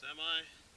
Semi.